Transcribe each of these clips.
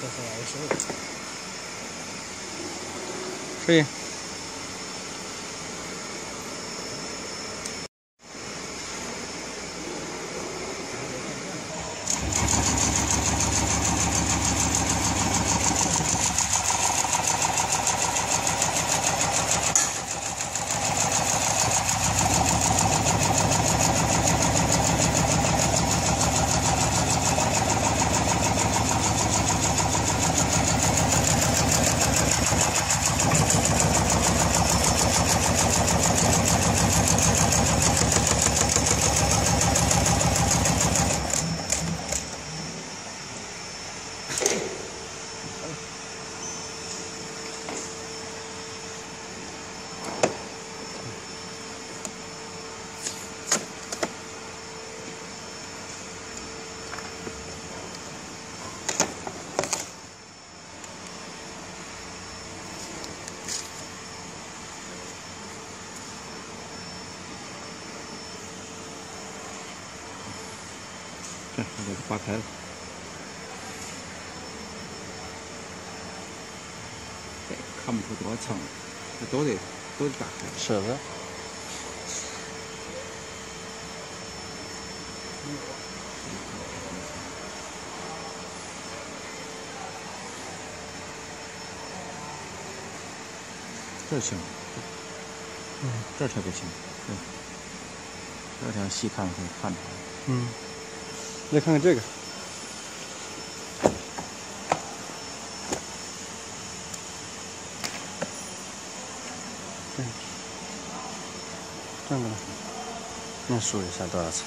这是来收的。可以。Look at the buckhead. 看不出多少层，这都得都得打开。是的。这行，嗯，这儿特别清，对，这条细看可以看出来。嗯，来看看这个，对，转过来，你数一下多少次？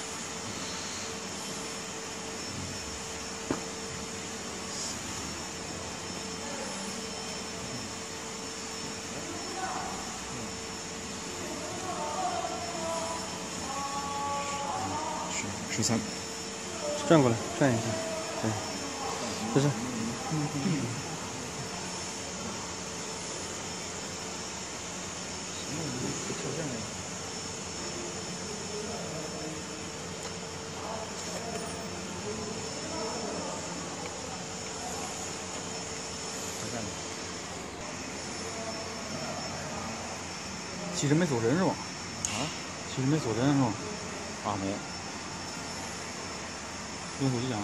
十三，转过来，转一下，对，不是。其实没锁人是吧？啊其实没锁人是吧？啊没。有用手机讲